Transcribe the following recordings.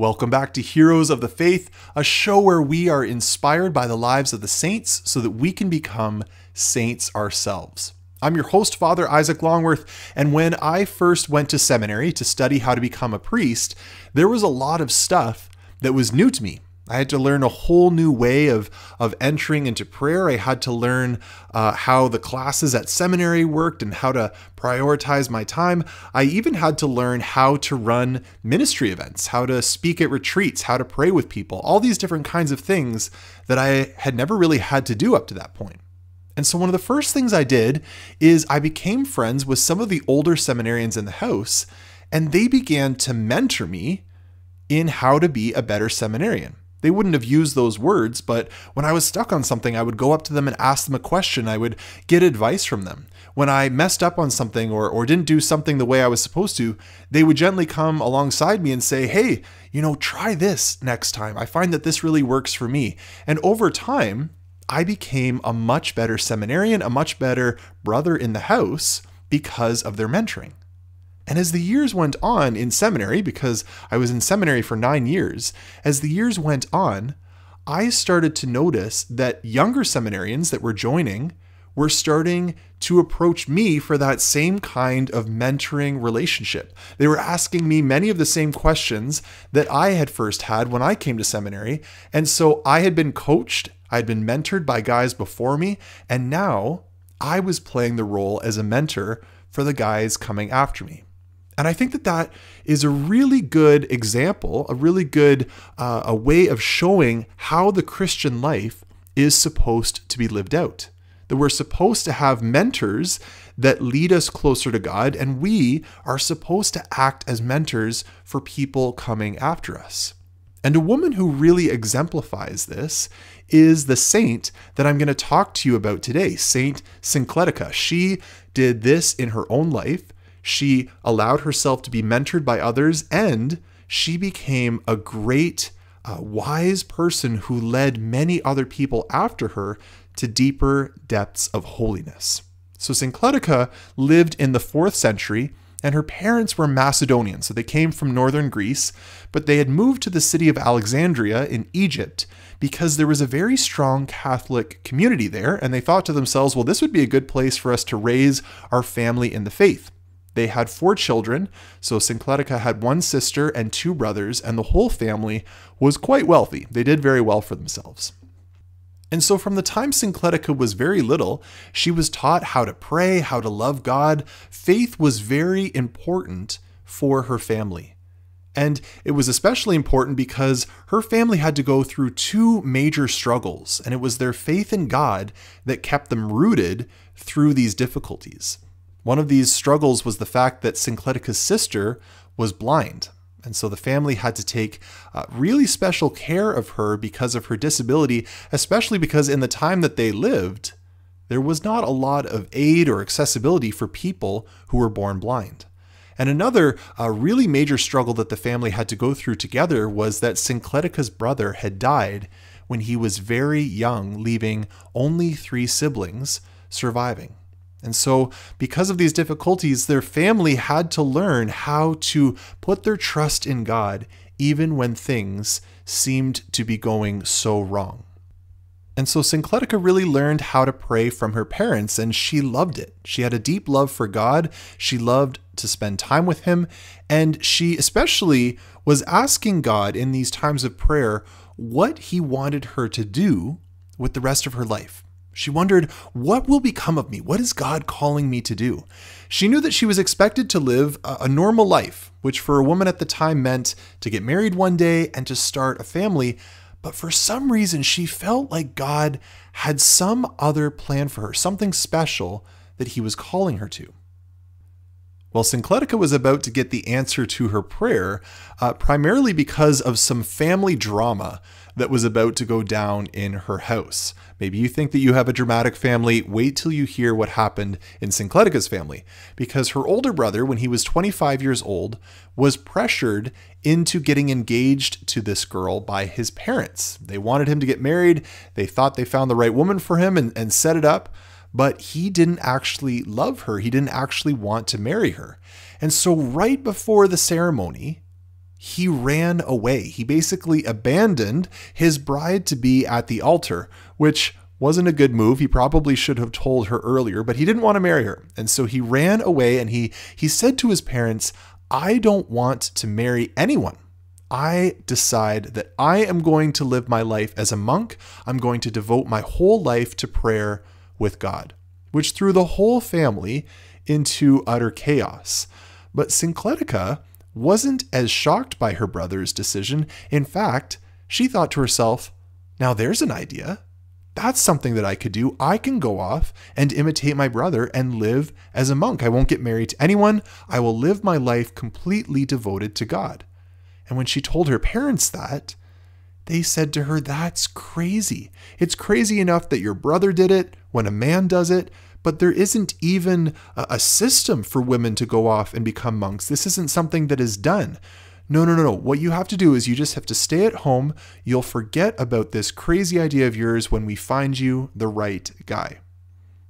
Welcome back to Heroes of the Faith, a show where we are inspired by the lives of the saints so that we can become saints ourselves. I'm your host, Father Isaac Longworth, and when I first went to seminary to study how to become a priest, there was a lot of stuff that was new to me. I had to learn a whole new way of, of entering into prayer. I had to learn uh, how the classes at seminary worked and how to prioritize my time. I even had to learn how to run ministry events, how to speak at retreats, how to pray with people, all these different kinds of things that I had never really had to do up to that point. And so, one of the first things I did is I became friends with some of the older seminarians in the house, and they began to mentor me in how to be a better seminarian. They wouldn't have used those words, but when I was stuck on something, I would go up to them and ask them a question. I would get advice from them. When I messed up on something or, or didn't do something the way I was supposed to, they would gently come alongside me and say, Hey, you know, try this next time. I find that this really works for me. And over time, I became a much better seminarian, a much better brother in the house because of their mentoring. And as the years went on in seminary, because I was in seminary for nine years, as the years went on, I started to notice that younger seminarians that were joining were starting to approach me for that same kind of mentoring relationship. They were asking me many of the same questions that I had first had when I came to seminary. And so I had been coached, I had been mentored by guys before me, and now I was playing the role as a mentor for the guys coming after me. And I think that that is a really good example, a really good uh, a way of showing how the Christian life is supposed to be lived out. That we're supposed to have mentors that lead us closer to God, and we are supposed to act as mentors for people coming after us. And a woman who really exemplifies this is the saint that I'm going to talk to you about today, Saint Syncletica. She did this in her own life. She allowed herself to be mentored by others, and she became a great, uh, wise person who led many other people after her to deeper depths of holiness. So, Syncletica lived in the fourth century, and her parents were Macedonian, so they came from northern Greece, but they had moved to the city of Alexandria in Egypt because there was a very strong Catholic community there, and they thought to themselves, well, this would be a good place for us to raise our family in the faith. They had four children, so Syncletica had one sister and two brothers, and the whole family was quite wealthy. They did very well for themselves. And so, from the time Syncletica was very little, she was taught how to pray, how to love God. Faith was very important for her family. And it was especially important because her family had to go through two major struggles, and it was their faith in God that kept them rooted through these difficulties. One of these struggles was the fact that Syncletica's sister was blind. And so the family had to take uh, really special care of her because of her disability, especially because in the time that they lived, there was not a lot of aid or accessibility for people who were born blind. And another uh, really major struggle that the family had to go through together was that Syncletica's brother had died when he was very young, leaving only three siblings surviving. And so, because of these difficulties, their family had to learn how to put their trust in God even when things seemed to be going so wrong. And so Syncletica really learned how to pray from her parents, and she loved it. She had a deep love for God. She loved to spend time with Him, and she especially was asking God in these times of prayer what He wanted her to do with the rest of her life. She wondered, what will become of me? What is God calling me to do? She knew that she was expected to live a, normal life, which for a woman at the time meant to get married one day and to start a family. But for some reason, she felt like God had some other plan for her, something special that he was calling her to. Well, Syncletica was about to get the answer to her prayer, uh, primarily because of some family drama that was about to go down in her house. Maybe you think that you have a dramatic family. Wait till you hear what happened in Syncletica's family. Because her older brother, when he was 25 years old, was pressured into getting engaged to this girl by his parents. They wanted him to get married. They thought they found the right woman for him and, and set it up but he didn't actually love her. He didn't actually want to marry her. And so, right before the ceremony, he ran away. He basically abandoned his bride to be at the altar, which wasn't a good move. He probably should have told her earlier, but he didn't want to marry her. And so he ran away and he he said to his parents, "I don't want to marry anyone. I decide that I am going to live my life as a monk. I'm going to devote my whole life to prayer with God." Which threw the whole family into utter chaos. But Syncletica wasn't as shocked by her brother's decision. In fact, she thought to herself, now there's an idea. That's something that I could do. I can go off and imitate my brother and live as a monk. I won't get married to anyone. I will live my life completely devoted to God. And when she told her parents that, they said to her, That's crazy. It's crazy enough that your brother did it when a man does it, but there isn't even a system for women to go off and become monks. This isn't something that is done. No, no, no, no. What you have to do is you just have to stay at home. You'll forget about this crazy idea of yours when we find you the right guy.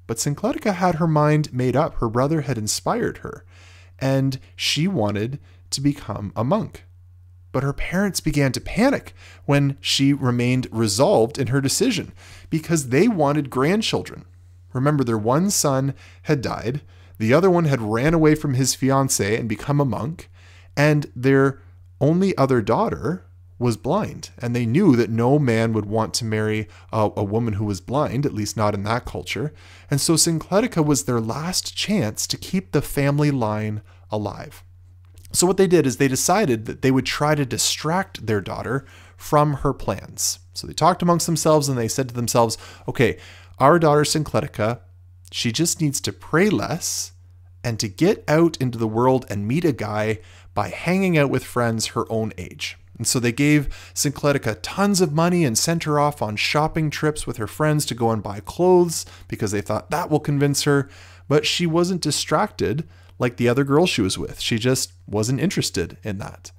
But Syncletica had her mind made up. Her brother had inspired her, and she wanted to become a monk. But her parents began to panic when she remained resolved in her decision because they wanted grandchildren. Remember, their one son had died, the other one had ran away from his fiancee and become a monk, and their only other daughter was blind. And they knew that no man would want to marry a, a woman who was blind, at least not in that culture. And so Syncletica was their last chance to keep the family line alive. So, what they did is they decided that they would try to distract their daughter from her plans. So, they talked amongst themselves and they said to themselves, okay, our daughter Syncletica, she just needs to pray less and to get out into the world and meet a guy by hanging out with friends her own age. And so they gave Syncletica tons of money and sent her off on shopping trips with her friends to go and buy clothes because they thought that will convince her. But she wasn't distracted like the other girls she was with. She just wasn't interested in that.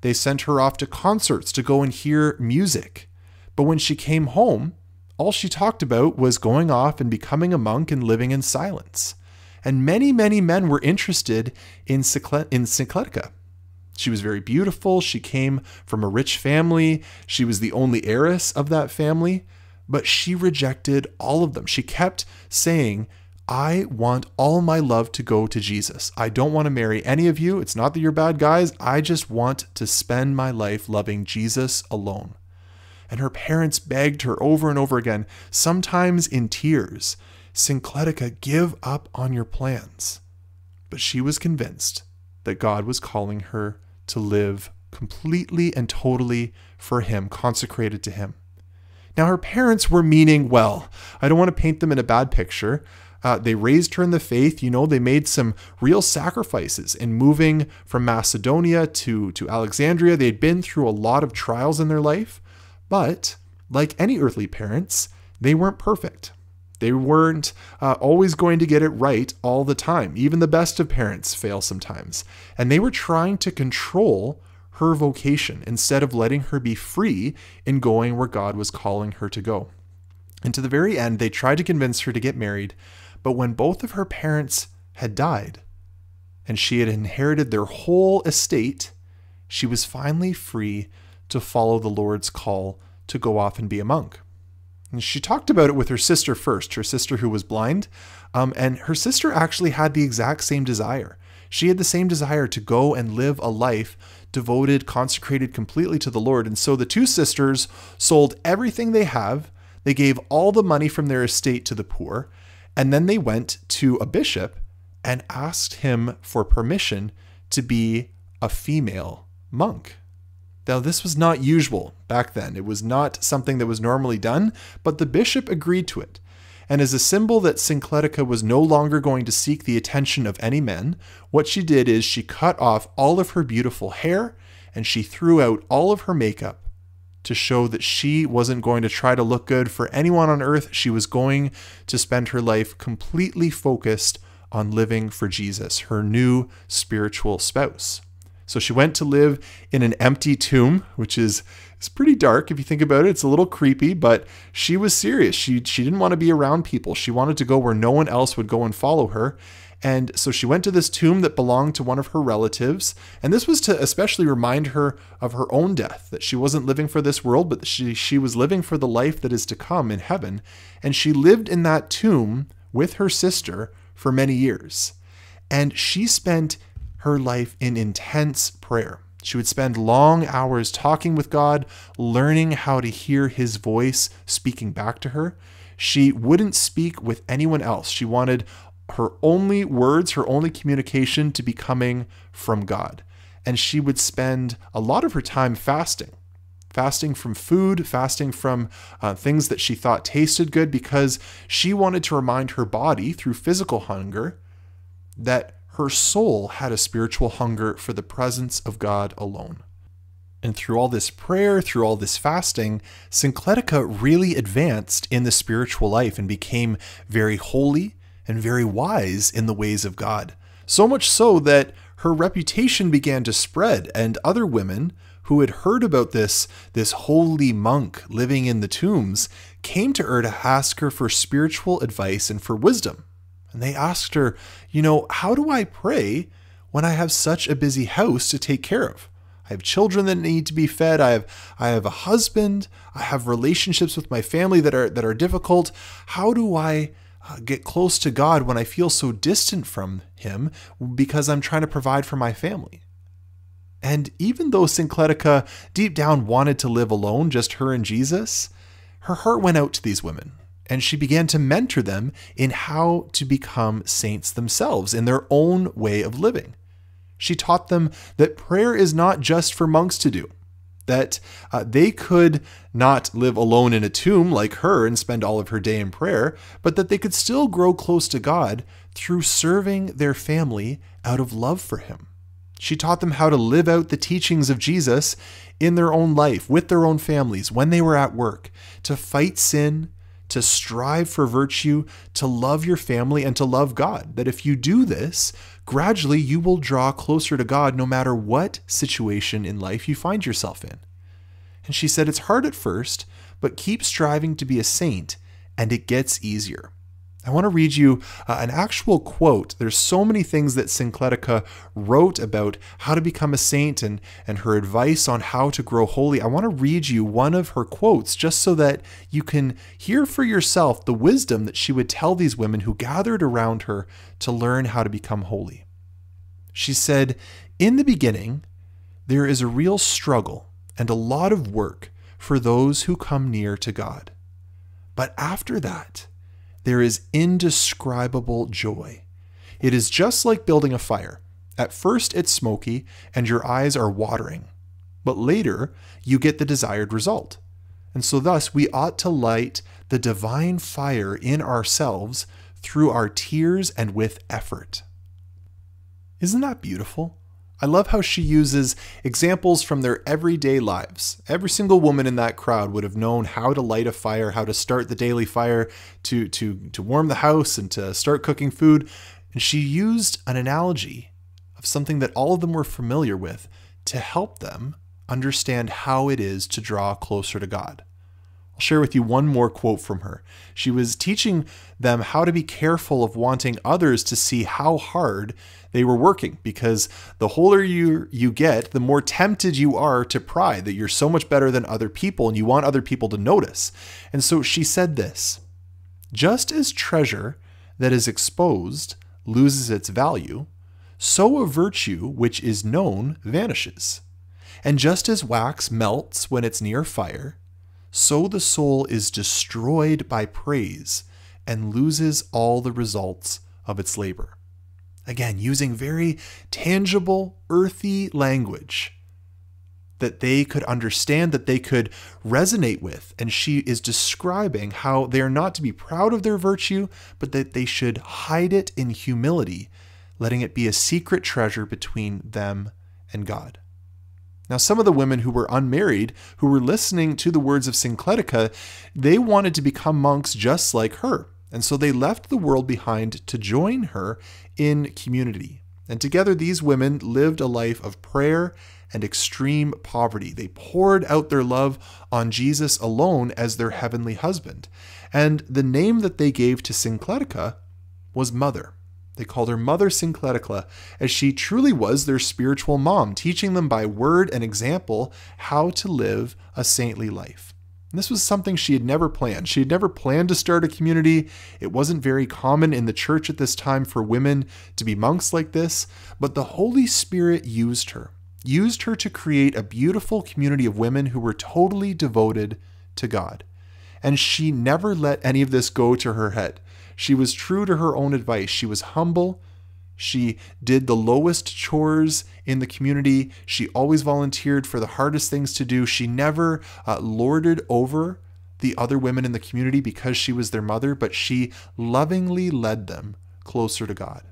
They sent her off to concerts to go and hear music. But when she came home, all she talked about was going off and becoming a monk and living in silence. And many, many men were interested in, Cycle- in Syncletica. She was very beautiful. She came from a rich family. She was the only heiress of that family. But she rejected all of them. She kept saying, I want all my love to go to Jesus. I don't want to marry any of you. It's not that you're bad guys. I just want to spend my life loving Jesus alone and her parents begged her over and over again, sometimes in tears, Syncletica, give up on your plans. But she was convinced that God was calling her to live completely and totally for Him, consecrated to Him. Now, her parents were meaning well. I don't want to paint them in a bad picture. Uh, they raised her in the faith. You know, they made some real sacrifices in moving from Macedonia to, to Alexandria. They'd been through a lot of trials in their life. But like any earthly parents, they weren't perfect. They weren't uh, always going to get it right all the time. Even the best of parents fail sometimes. And they were trying to control her vocation instead of letting her be free in going where God was calling her to go. And to the very end, they tried to convince her to get married. But when both of her parents had died and she had inherited their whole estate, she was finally free to follow the Lord's call to go off and be a monk. And she talked about it with her sister first, her sister who was blind. Um, and her sister actually had the exact same desire. She had the same desire to go and live a life devoted, consecrated completely to the Lord. And so the two sisters sold everything they have. They gave all the money from their estate to the poor. And then they went to a bishop and asked him for permission to be a female monk. Now, this was not usual back then. It was not something that was normally done, but the bishop agreed to it. And as a symbol that Syncletica was no longer going to seek the attention of any men, what she did is she cut off all of her beautiful hair and she threw out all of her makeup to show that she wasn't going to try to look good for anyone on earth. She was going to spend her life completely focused on living for Jesus, her new spiritual spouse. So she went to live in an empty tomb, which is it's pretty dark if you think about it. It's a little creepy, but she was serious. She she didn't want to be around people. She wanted to go where no one else would go and follow her. And so she went to this tomb that belonged to one of her relatives. And this was to especially remind her of her own death, that she wasn't living for this world, but she, she was living for the life that is to come in heaven. And she lived in that tomb with her sister for many years. And she spent her life in intense prayer. She would spend long hours talking with God, learning how to hear his voice speaking back to her. She wouldn't speak with anyone else. She wanted her only words, her only communication to be coming from God. And she would spend a lot of her time fasting, fasting from food, fasting from uh, things that she thought tasted good, because she wanted to remind her body through physical hunger that her soul had a spiritual hunger for the presence of God alone. And through all this prayer, through all this fasting, Syncletica really advanced in the spiritual life and became very holy and very wise in the ways of God. So much so that her reputation began to spread, and other women who had heard about this, this holy monk living in the tombs came to her to ask her for spiritual advice and for wisdom. And they asked her, You know, how do I pray when I have such a busy house to take care of? I have children that need to be fed. I have I have a husband. I have relationships with my family that are that are difficult. How do I get close to God when I feel so distant from him because I'm trying to provide for my family? And even though Syncletica deep down wanted to live alone, just her and Jesus, her heart went out to these women and she began to mentor them in how to become saints themselves in their own way of living. She taught them that prayer is not just for monks to do, that uh, they could not live alone in a tomb like her and spend all of her day in prayer, but that they could still grow close to God through serving their family out of love for Him. She taught them how to live out the teachings of Jesus in their own life, with their own families, when they were at work, to fight sin, to strive for virtue, to love your family, and to love God. That if you do this, gradually you will draw closer to God no matter what situation in life you find yourself in. And she said, It's hard at first, but keep striving to be a saint, and it gets easier. I want to read you uh, an actual quote. There's so many things that Syncletica wrote about how to become a saint and, and her advice on how to grow holy. I want to read you one of her quotes just so that you can hear for yourself the wisdom that she would tell these women who gathered around her to learn how to become holy. She said, In the beginning, there is a real struggle and a lot of work for those who come near to God. But after that, there is indescribable joy. It is just like building a fire. At first, it's smoky and your eyes are watering, but later, you get the desired result. And so, thus, we ought to light the divine fire in ourselves through our tears and with effort. Isn't that beautiful? I love how she uses examples from their everyday lives. Every single woman in that crowd would have known how to light a fire, how to start the daily fire, to, to, to warm the house, and to start cooking food. And she used an analogy of something that all of them were familiar with to help them understand how it is to draw closer to God. I'll share with you one more quote from her. She was teaching them how to be careful of wanting others to see how hard they were working because the older you you get, the more tempted you are to pride that you're so much better than other people and you want other people to notice. And so she said this, just as treasure that is exposed loses its value, so a virtue which is known vanishes. And just as wax melts when it's near fire, so the soul is destroyed by praise and loses all the results of its labor. Again, using very tangible, earthy language that they could understand, that they could resonate with. And she is describing how they are not to be proud of their virtue, but that they should hide it in humility, letting it be a secret treasure between them and God. Now, some of the women who were unmarried, who were listening to the words of Syncletica, they wanted to become monks just like her. And so they left the world behind to join her in community. And together, these women lived a life of prayer and extreme poverty. They poured out their love on Jesus alone as their heavenly husband. And the name that they gave to Syncletica was Mother. They called her Mother Syncletica, as she truly was their spiritual mom, teaching them by word and example how to live a saintly life. And this was something she had never planned. She had never planned to start a community. It wasn't very common in the church at this time for women to be monks like this, but the Holy Spirit used her, used her to create a beautiful community of women who were totally devoted to God. And she never let any of this go to her head. She was true to her own advice. She was humble. She did the lowest chores in the community. She always volunteered for the hardest things to do. She never uh, lorded over the other women in the community because she was their mother, but she lovingly led them closer to God.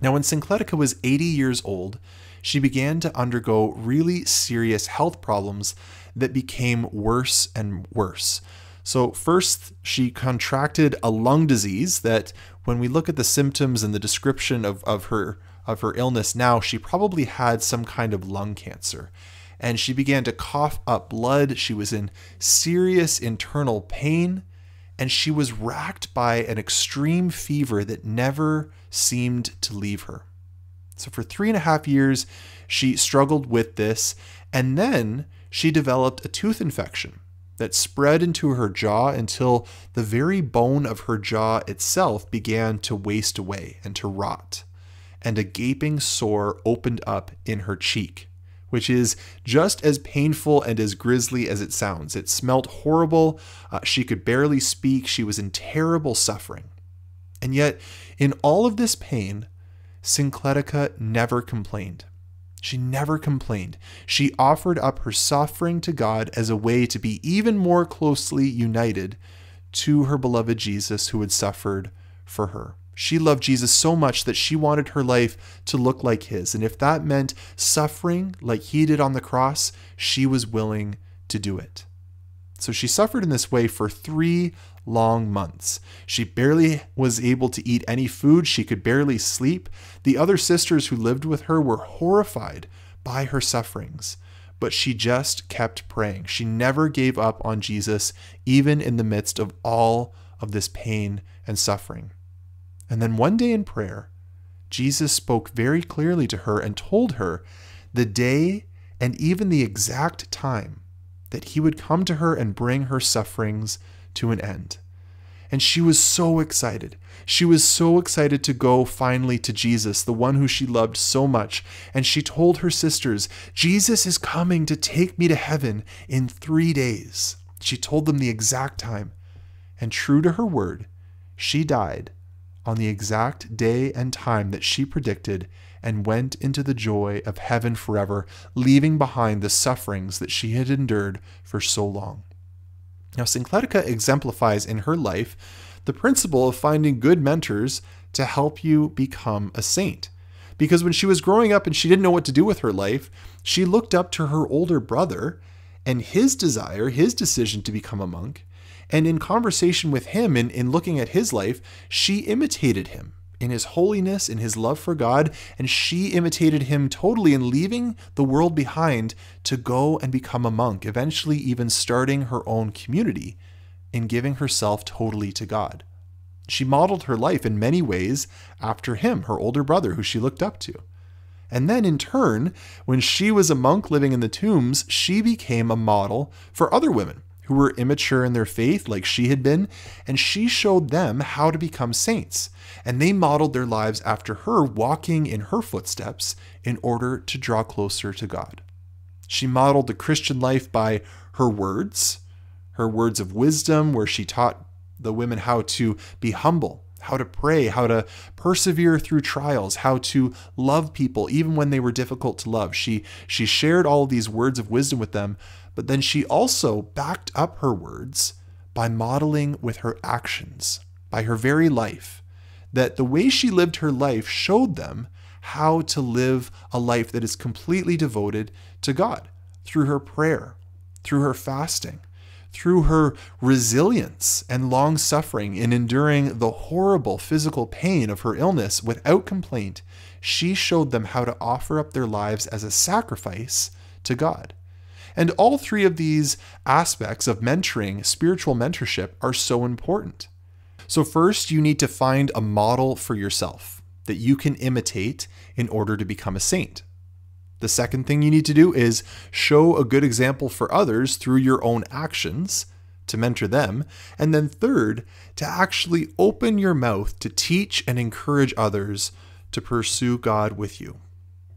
Now, when Syncletica was 80 years old, she began to undergo really serious health problems that became worse and worse. So, first, she contracted a lung disease that, when we look at the symptoms and the description of, of, her, of her illness now, she probably had some kind of lung cancer. And she began to cough up blood. She was in serious internal pain. And she was racked by an extreme fever that never seemed to leave her. So, for three and a half years, she struggled with this. And then she developed a tooth infection that spread into her jaw until the very bone of her jaw itself began to waste away and to rot, and a gaping sore opened up in her cheek, which is just as painful and as grisly as it sounds. It smelt horrible. Uh, she could barely speak. She was in terrible suffering. And yet, in all of this pain, Syncletica never complained. She never complained. She offered up her suffering to God as a way to be even more closely united to her beloved Jesus who had suffered for her. She loved Jesus so much that she wanted her life to look like his. And if that meant suffering like he did on the cross, she was willing to do it. So she suffered in this way for three long months. She barely was able to eat any food, she could barely sleep. The other sisters who lived with her were horrified by her sufferings, but she just kept praying. She never gave up on Jesus, even in the midst of all of this pain and suffering. And then one day in prayer, Jesus spoke very clearly to her and told her the day and even the exact time that he would come to her and bring her sufferings to an end. And she was so excited. She was so excited to go finally to Jesus, the one who she loved so much. And she told her sisters, Jesus is coming to take me to heaven in three days. She told them the exact time. And true to her word, she died on the exact day and time that she predicted and went into the joy of heaven forever, leaving behind the sufferings that she had endured for so long. Now, Syncletica exemplifies in her life the principle of finding good mentors to help you become a saint. Because when she was growing up and she didn't know what to do with her life, she looked up to her older brother and his desire, his decision to become a monk. And in conversation with him and in, in looking at his life, she imitated him in his holiness, in his love for God, and she imitated him totally in leaving the world behind to go and become a monk, eventually, even starting her own community in giving herself totally to God. She modeled her life in many ways after him, her older brother, who she looked up to. And then, in turn, when she was a monk living in the tombs, she became a model for other women who were immature in their faith, like she had been, and she showed them how to become saints. And they modeled their lives after her, walking in her footsteps in order to draw closer to God. She modeled the Christian life by her words, her words of wisdom, where she taught the women how to be humble, how to pray, how to persevere through trials, how to love people even when they were difficult to love. She she shared all these words of wisdom with them, but then she also backed up her words by modeling with her actions, by her very life, that the way she lived her life showed them how to live a life that is completely devoted to God through her prayer, through her fasting, through her resilience and long suffering in enduring the horrible physical pain of her illness without complaint, she showed them how to offer up their lives as a sacrifice to God. And all three of these aspects of mentoring, spiritual mentorship, are so important. So, first, you need to find a model for yourself. that you can imitate in order to become a saint. The second thing you need to do is show a good example for others through your own actions to mentor them. And then, third, to actually open your mouth to teach and encourage others to pursue God with you.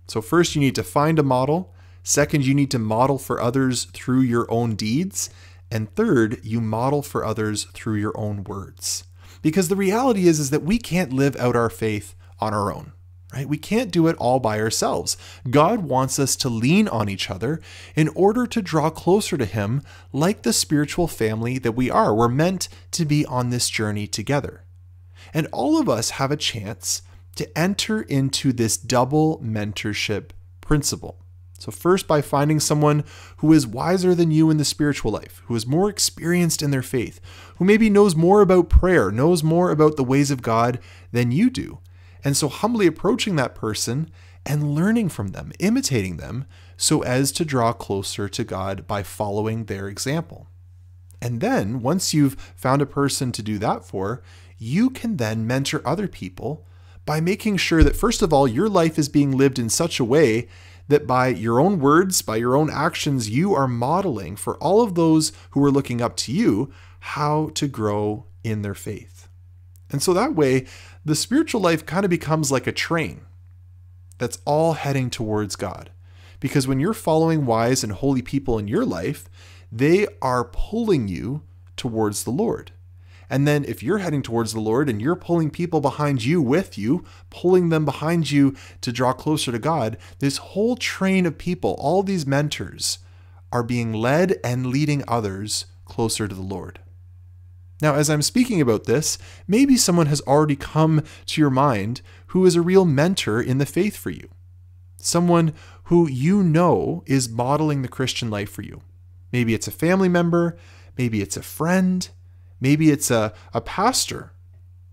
So, first, you need to find a model. Second, you need to model for others through your own deeds. And third, you model for others through your own words. Because the reality is, is that we can't live out our faith on our own right? We can't do it all by ourselves. God wants us to lean on each other in order to draw closer to Him like the spiritual family that we are. We're meant to be on this journey together. And all of us have a chance to enter into this double mentorship principle. So, first, by finding someone who is wiser than you in the spiritual life, who is more experienced in their faith, who maybe knows more about prayer, knows more about the ways of God than you do and so humbly approaching that person and learning from them, imitating them, so as to draw closer to God by following their example. And then, once you've found a person to do that for, you can then mentor other people by making sure that, first of all, your life is being lived in such a way that by your own words, by your own actions, you are modeling for all of those who are looking up to you how to grow in their faith. And so that way, the spiritual life kind of becomes like a train that's all heading towards God. Because when you're following wise and holy people in your life, they are pulling you towards the Lord. And then if you're heading towards the Lord and you're pulling people behind you with you, pulling them behind you to draw closer to God, this whole train of people, all these mentors, are being led and leading others closer to the Lord. Now, as I'm speaking about this, maybe someone has already come to your mind who is a real mentor in the faith for you. Someone who you know is modeling the Christian life for you. Maybe it's a family member, maybe it's a friend, maybe it's a, a pastor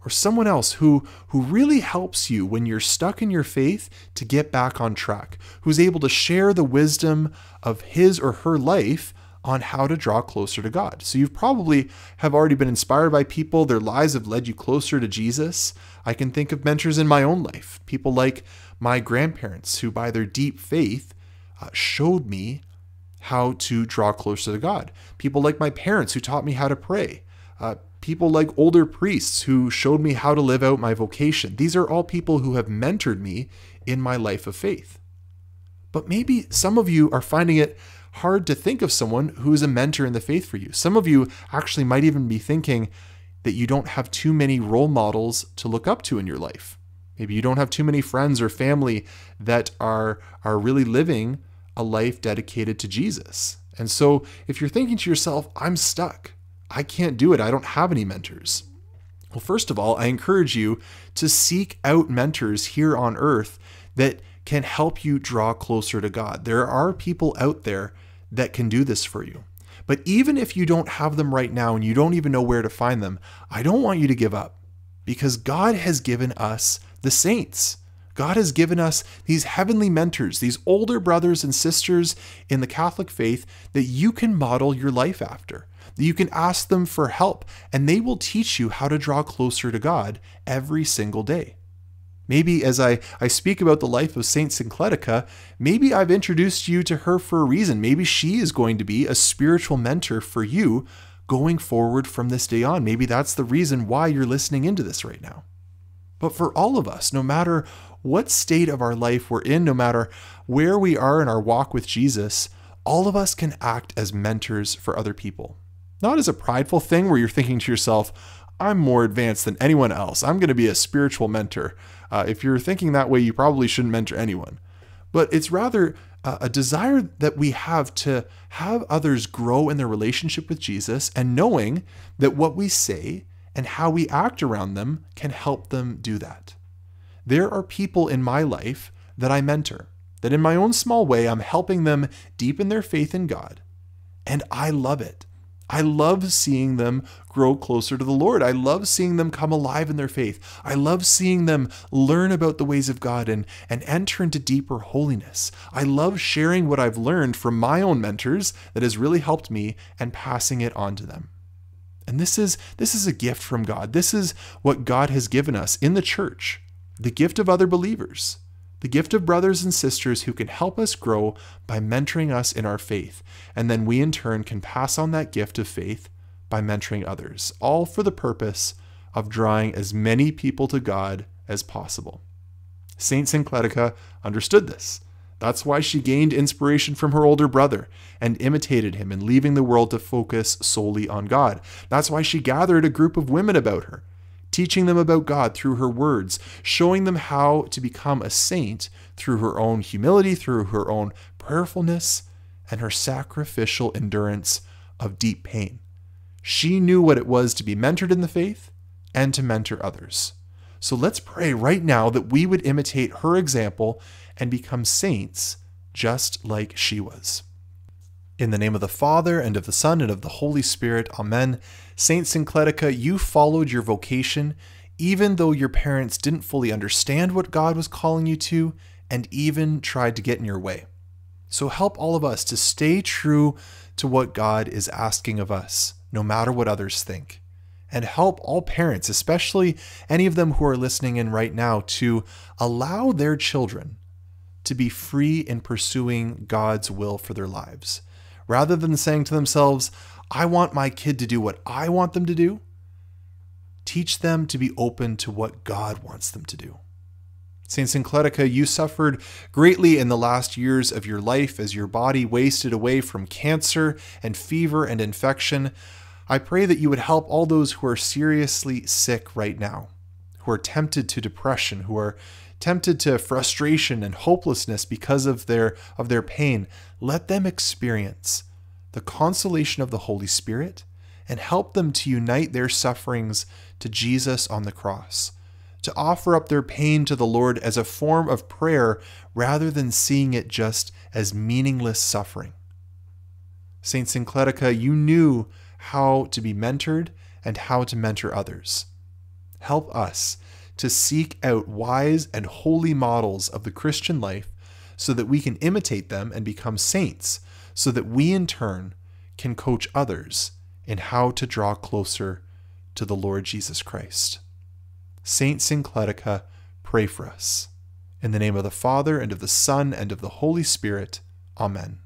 or someone else who, who really helps you when you're stuck in your faith to get back on track, who's able to share the wisdom of his or her life on how to draw closer to God. So you've probably have already been inspired by people, their lives have led you closer to Jesus. I can think of mentors in my own life, people like my grandparents who by their deep faith uh, showed me how to draw closer to God. People like my parents who taught me how to pray. Uh, people like older priests who showed me how to live out my vocation. These are all people who have mentored me in my life of faith. But maybe some of you are finding it hard to think of someone who is a mentor in the faith for you. Some of you actually might even be thinking that you don't have too many role models to look up to in your life. Maybe you don't have too many friends or family that are are really living a life dedicated to Jesus. And so if you're thinking to yourself, I'm stuck. I can't do it. I don't have any mentors. Well, first of all, I encourage you to seek out mentors here on earth that can help you draw closer to God. There are people out there that can do this for you. But even if you don't have them right now and you don't even know where to find them, I don't want you to give up because God has given us the saints. God has given us these heavenly mentors, these older brothers and sisters in the Catholic faith that you can model your life after. That you can ask them for help, and they will teach you how to draw closer to God every single day. Maybe as I, I speak about the life of Saint Syncletica, maybe I've introduced you to her for a reason. Maybe she is going to be a spiritual mentor for you going forward from this day on. Maybe that's the reason why you're listening into this right now. But for all of us, no matter what state of our life we're in, no matter where we are in our walk with Jesus, all of us can act as mentors for other people. Not as a prideful thing where you're thinking to yourself, I'm more advanced than anyone else. I'm going to be a spiritual mentor. Uh, if you're thinking that way, you probably shouldn't mentor anyone. But it's rather uh, a desire that we have to have others grow in their relationship with Jesus and knowing that what we say and how we act around them can help them do that. There are people in my life that I mentor, that in my own small way, I'm helping them deepen their faith in God. And I love it. I love seeing them grow closer to the Lord. I love seeing them come alive in their faith. I love seeing them learn about the ways of God and, and enter into deeper holiness. I love sharing what I've learned from my own mentors that has really helped me and passing it on to them. And this is this is a gift from God. This is what God has given us in the church the gift of other believers, the gift of brothers and sisters who can help us grow by mentoring us in our faith. And then we in turn can pass on that gift of faith by mentoring others, all for the purpose of drawing as many people to God as possible. Saint Syncletica understood this. That's why she gained inspiration from her older brother and imitated him in leaving the world to focus solely on God. That's why she gathered a group of women about her, teaching them about God through her words, showing them how to become a saint through her own humility, through her own prayerfulness, and her sacrificial endurance of deep pain. She knew what it was to be mentored in the faith and to mentor others. So let's pray right now that we would imitate her example and become saints just like she was. In the name of the Father, and of the Son, and of the Holy Spirit, Amen. Saint Syncletica, you followed your vocation, even though your parents didn't fully understand what God was calling you to, and even tried to get in your way. So help all of us to stay true to what God is asking of us, no matter what others think and help all parents, especially any of them who are listening in right now, to allow their children to be free in pursuing God's will for their lives. Rather than saying to themselves, I want my kid to do what I want them to do, teach them to be open to what God wants them to do. Saint Syncletica, you suffered greatly in the last years of your life as your body wasted away from cancer and fever and infection. I pray that you would help all those who are seriously sick right now, who are tempted to depression, who are tempted to frustration and hopelessness because of their of their pain. Let them experience the consolation of the Holy Spirit and help them to unite their sufferings to Jesus on the cross, to offer up their pain to the Lord as a form of prayer rather than seeing it just as meaningless suffering. Saint Syncletica, you knew how to be mentored and how to mentor others. Help us to seek out wise and holy models of the Christian life so that we can imitate them and become saints, so that we in turn can coach others in how to draw closer to the Lord Jesus Christ. Saint Syncletica, pray for us. In the name of the Father, and of the Son, and of the Holy Spirit. Amen.